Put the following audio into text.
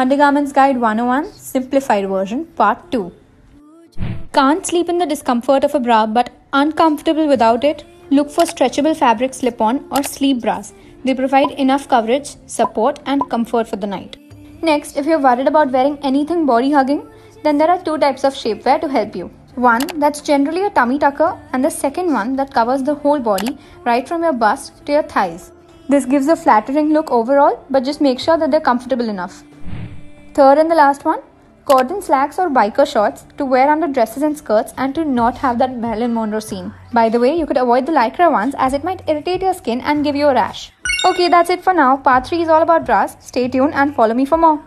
Undergarments Guide 101 Simplified Version Part 2 Can't sleep in the discomfort of a bra but uncomfortable without it? Look for stretchable fabric slip on or sleep bras. They provide enough coverage, support, and comfort for the night. Next, if you're worried about wearing anything body hugging, then there are two types of shapewear to help you. One that's generally a tummy tucker, and the second one that covers the whole body right from your bust to your thighs. This gives a flattering look overall, but just make sure that they're comfortable enough. Third and the last one cotton slacks or biker shorts to wear under dresses and skirts and to not have that Marilyn Monroe scene. By the way, you could avoid the lycra ones as it might irritate your skin and give you a rash. Okay, that's it for now. Part 3 is all about bras. Stay tuned and follow me for more.